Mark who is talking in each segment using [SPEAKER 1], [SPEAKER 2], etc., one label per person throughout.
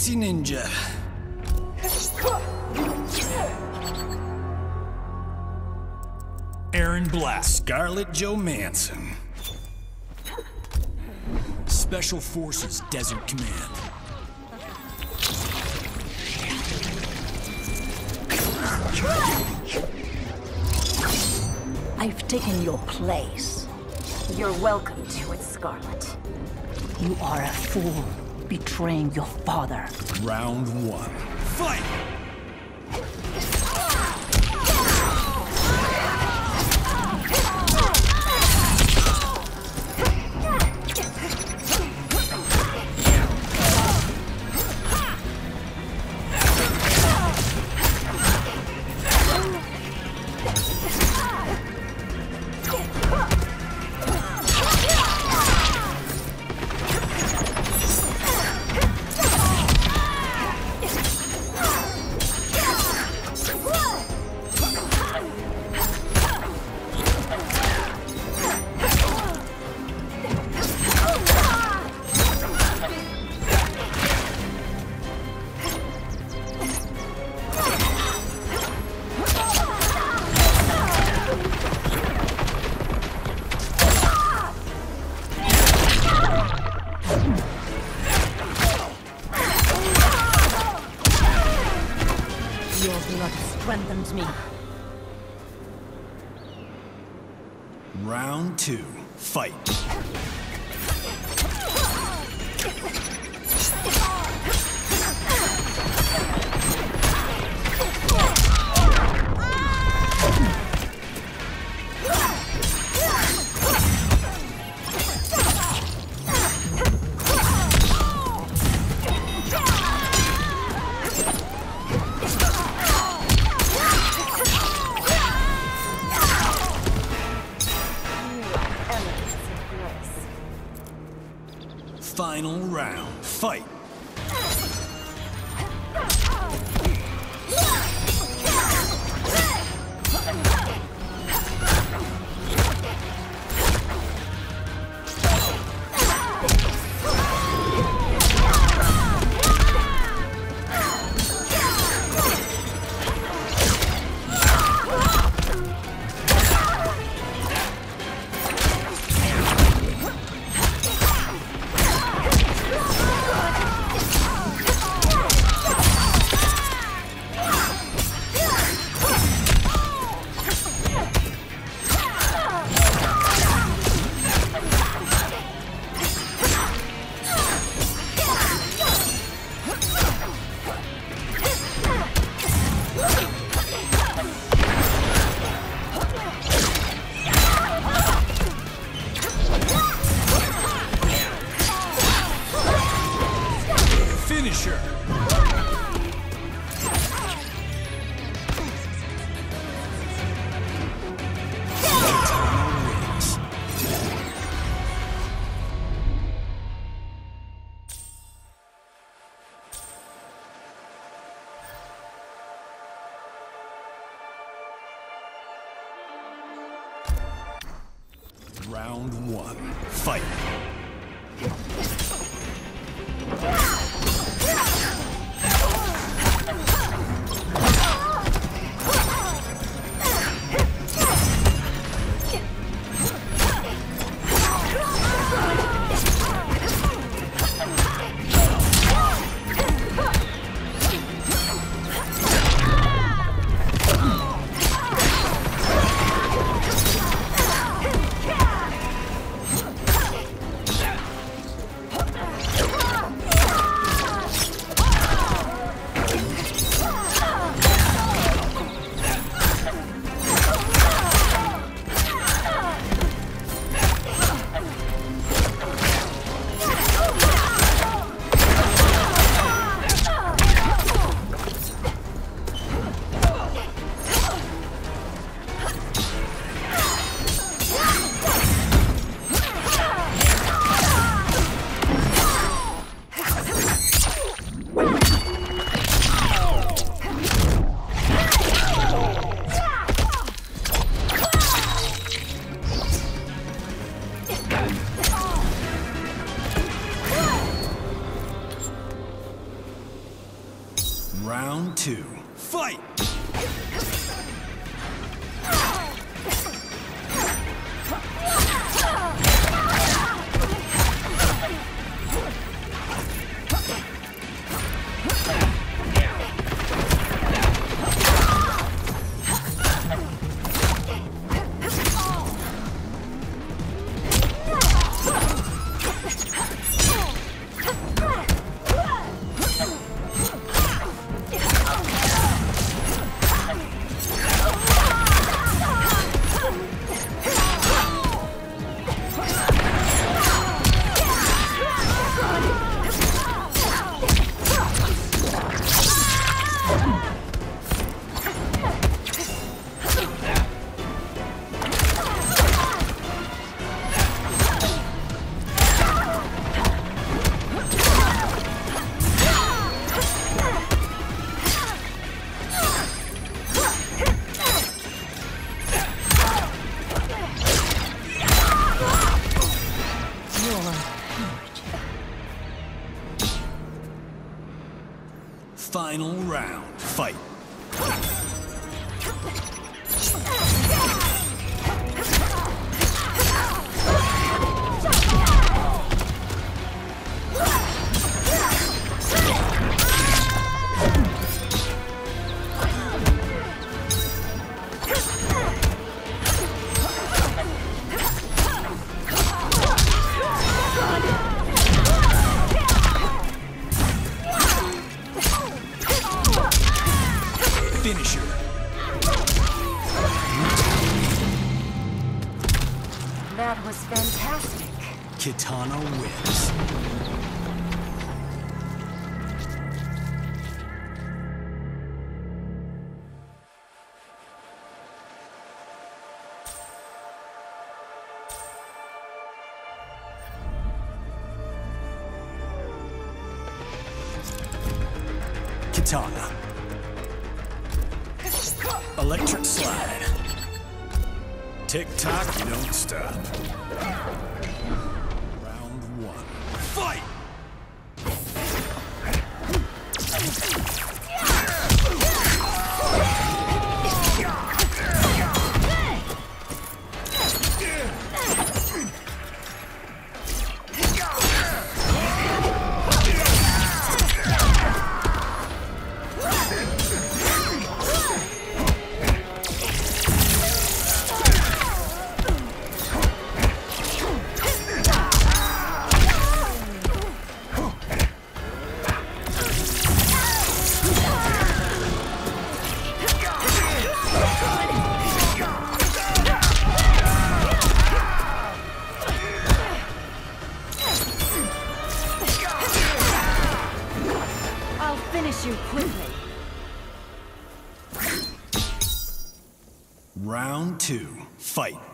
[SPEAKER 1] Nancy Ninja. Aaron Blast. Skarlet Joe Manson. Special Forces Desert Command.
[SPEAKER 2] I've taken your place.
[SPEAKER 3] You're welcome to it, Skarlet.
[SPEAKER 2] You are a fool, betraying your father.
[SPEAKER 1] Round one. Fight!
[SPEAKER 2] Strengthens me.
[SPEAKER 1] Round two. Fight. Final round. Fight. Fight. Round two. Fight! Final round. Fight! Kitana. Electric slide. Tick tock, you don't stop.
[SPEAKER 3] Finish you quickly.
[SPEAKER 1] Round two. Fight.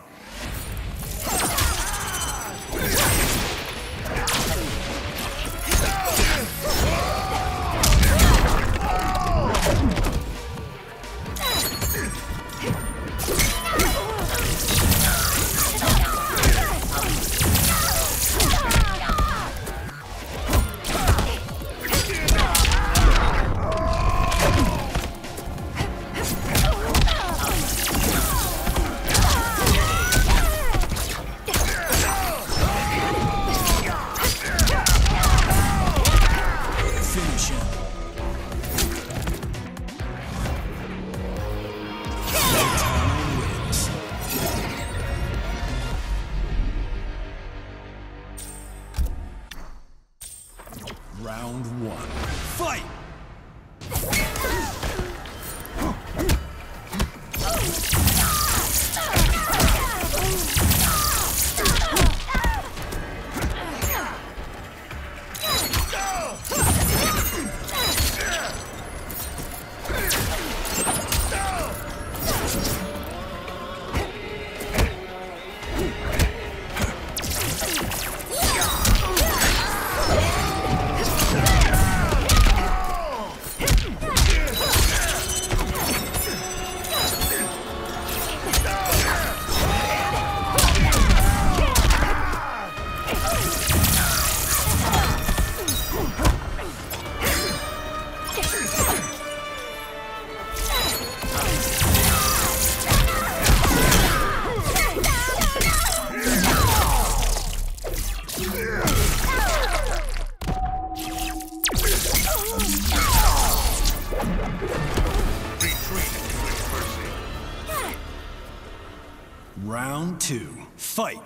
[SPEAKER 1] Two. Fight.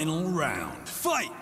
[SPEAKER 1] Final round. Fight.